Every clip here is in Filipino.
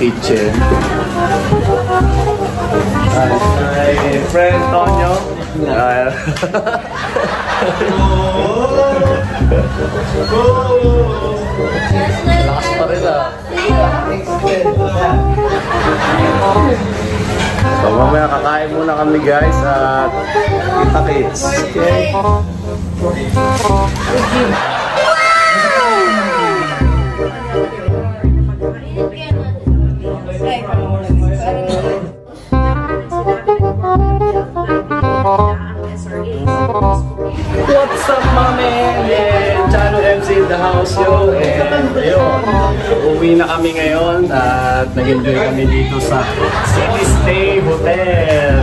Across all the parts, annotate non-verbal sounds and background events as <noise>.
kitchen. Hi, my friend Tonyo. Lakas pa rin ah. So mamaya kakain muna kami guys at kita kits. Okay. The house yo. And ayun, uwi na kami ngayon at nag-enjoy kami dito sa City Stay Hotel.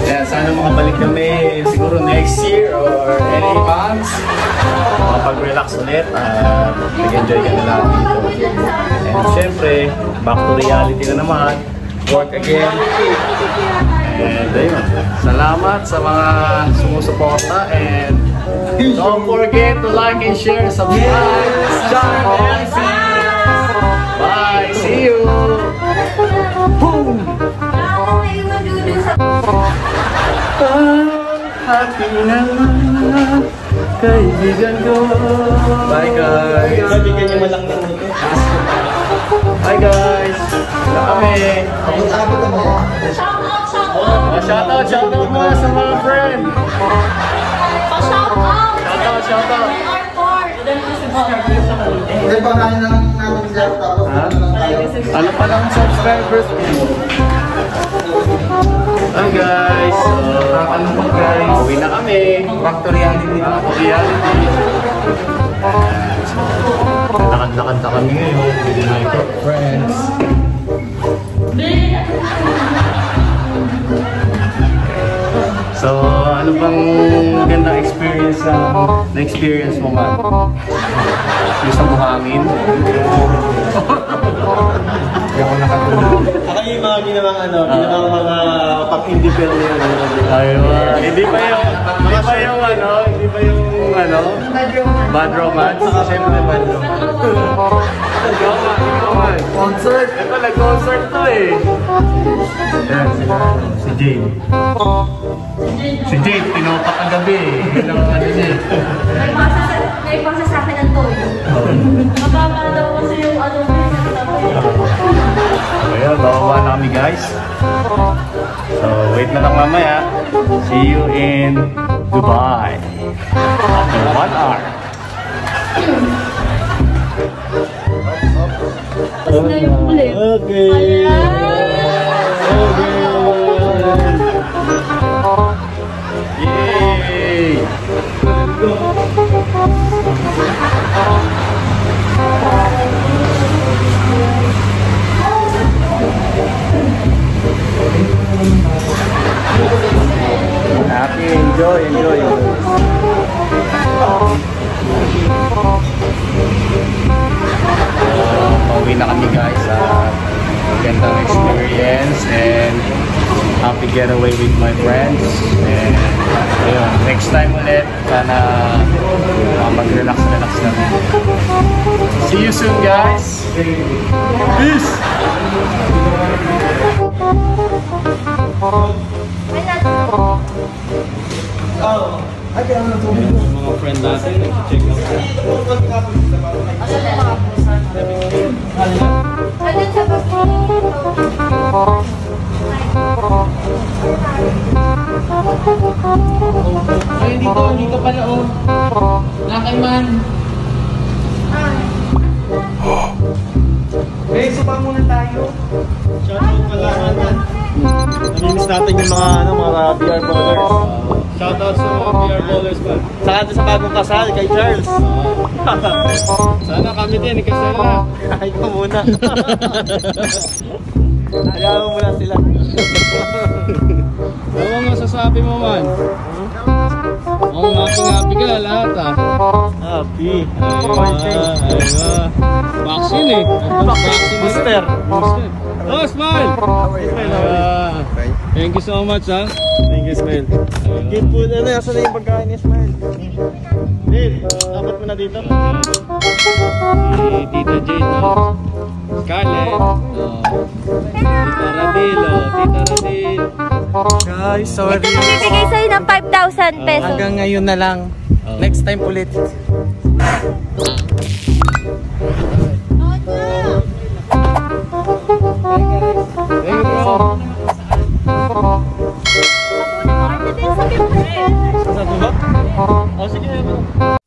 Kaya sana makabalik kami siguro next year or any months. Makapag-relax ulit at nag-enjoy ka na lang dito. And syempre, back to reality na naman. Work again. And ayun, salamat sa mga sumusuporta and don't forget to like and share, subscribe, John MC. Bye, see you. Boom. Ah, happy naman, kaibigan ko. Bye guys. Bigyan niyo man lang ng ito. Hi guys. Wala kami. Abot-abot na mo. Oh, shoutout, shoutout muna sa mga friend. Shoutout, shoutout. Hindi pa namin na lang natin siya. Tapos ano pa lang subscribers? Hi guys! So, ano pa guys? Uwi na kami. Back to reality. Back to reality. Lakad-lakad na kami ngayon with my friends. So, ano bang gandang experience na na-experience mo man? Yung sa buhangin? Ako yung mga ginawang ano, ginawang mga pag-independent na yun. Ayun. Hindi pa yung, hindi pa yung ano, hindi pa yung ano, bad romance. Siyempre, bad romance. Ikaw man, ikaw man. Concert? Ito, nag-concert to eh. Ayan, si, Jade. Si Jade, tinopa kagabi eh. Yun ang ano niya eh. May pasa sa akin ng toyo. Mababa daw kasi yung ano So, ayun, bababa na kami guys. So, wait na lang mamaya. See you in Dubai. After one hour. Okay. Yay! Happy, enjoy, enjoy. Pauwi na kami getaway with my friends. And ayun, next time ulit sana uh, mag-relax relax lang. See you soon guys. Peace! Ay, kaya naman tubig. mga friend natin Ayun dito, dito pala oh. Lakay man. Eh, supa muna tayo. Shoutout pala natin. Namimiss natin yung mga, ano, mga PR ballers. Shoutout sa mga PR ballers ba? Saka doon sa bagong kasal, kay Charles. <laughs> Sana kami din, ikasal na. Ay, ko muna. <laughs> Hayaan mo muna sila. <laughs> Masasabi mo man? Ano Oh, happy happy ka lahat ah. Happy. Aywa, aywa. Vaccine eh. Vaccine Booster. Booster. Oh, smile! Aywa. Thank you so much ah. Thank you, Smile. Give food. Ano, nasa na yung pagkain ni Smile? Dil, dapat mo na dito. Si Tita Jade, oh. Scarlett. Oh. Tita Radil. Guys, Ito sorry. magbibigay sa'yo ng 5,000 pesos. Hanggang ngayon na lang. Oh. Next time ulit. Sa tuba? Oh, sige.